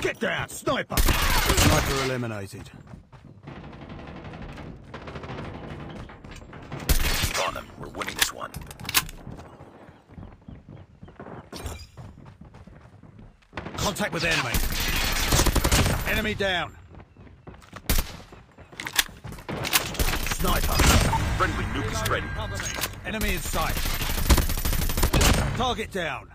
Get down, sniper! Sniper eliminated. Keep on them. We're winning this one. Contact with enemy. Enemy down. Sniper. Friendly nuke is ready. Enemy in sight. Target down.